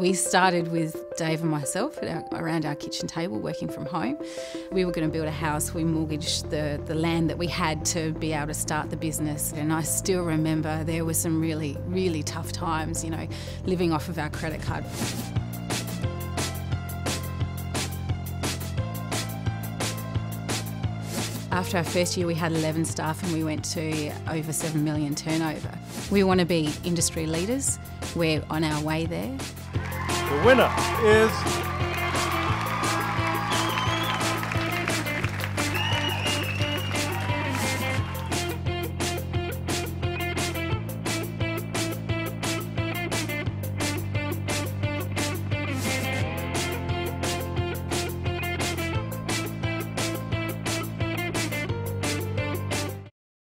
We started with Dave and myself our, around our kitchen table working from home. We were going to build a house. We mortgaged the, the land that we had to be able to start the business. And I still remember there were some really, really tough times, you know, living off of our credit card. After our first year, we had 11 staff and we went to over 7 million turnover. We want to be industry leaders. We're on our way there. The winner is